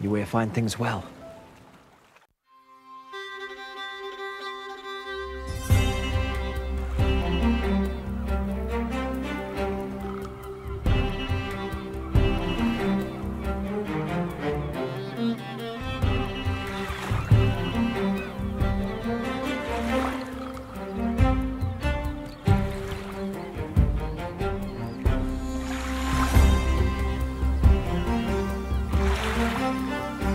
You wear fine things well. Música